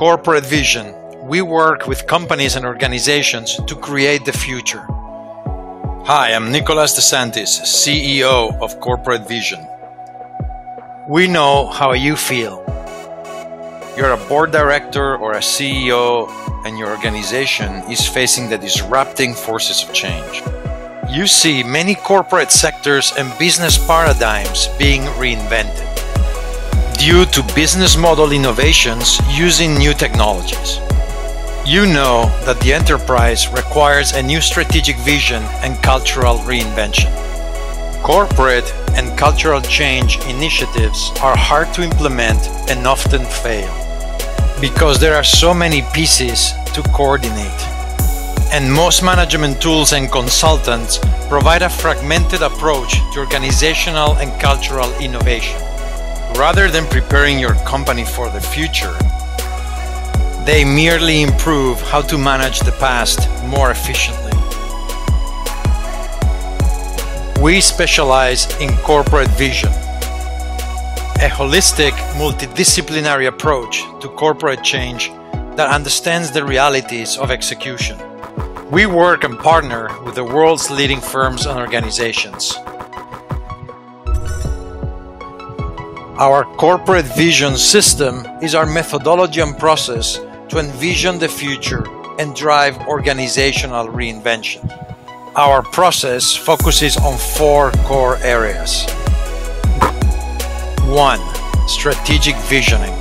Corporate Vision. We work with companies and organizations to create the future. Hi, I'm Nicolas DeSantis, CEO of Corporate Vision. We know how you feel. You're a board director or a CEO, and your organization is facing the disrupting forces of change. You see many corporate sectors and business paradigms being reinvented due to business model innovations using new technologies. You know that the enterprise requires a new strategic vision and cultural reinvention. Corporate and cultural change initiatives are hard to implement and often fail because there are so many pieces to coordinate. And most management tools and consultants provide a fragmented approach to organizational and cultural innovation. Rather than preparing your company for the future, they merely improve how to manage the past more efficiently. We specialize in corporate vision, a holistic, multidisciplinary approach to corporate change that understands the realities of execution. We work and partner with the world's leading firms and organizations Our corporate vision system is our methodology and process to envision the future and drive organizational reinvention. Our process focuses on four core areas. 1. Strategic visioning.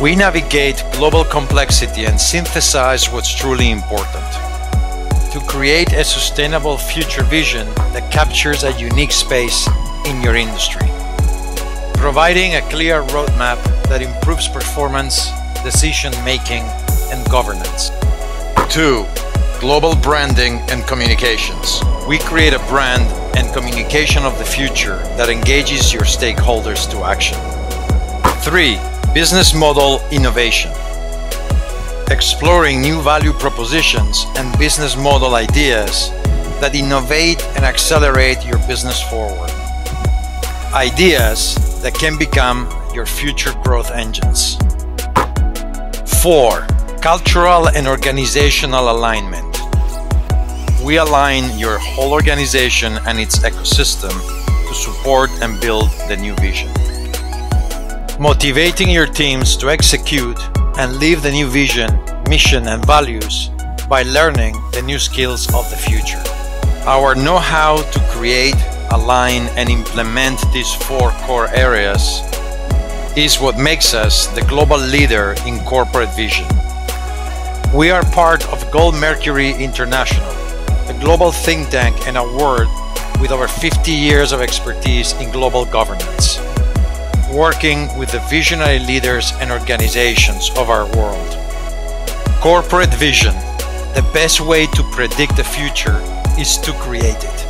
We navigate global complexity and synthesize what's truly important. To create a sustainable future vision that captures a unique space in your industry providing a clear roadmap that improves performance, decision making, and governance. 2. Global branding and communications. We create a brand and communication of the future that engages your stakeholders to action. 3. Business model innovation. Exploring new value propositions and business model ideas that innovate and accelerate your business forward. Ideas that can become your future growth engines. 4. Cultural and organizational alignment. We align your whole organization and its ecosystem to support and build the new vision. Motivating your teams to execute and live the new vision, mission, and values by learning the new skills of the future. Our know how to create align and implement these four core areas is what makes us the global leader in corporate vision. We are part of Gold Mercury International, a global think tank and award with over 50 years of expertise in global governance, working with the visionary leaders and organizations of our world. Corporate vision, the best way to predict the future is to create it.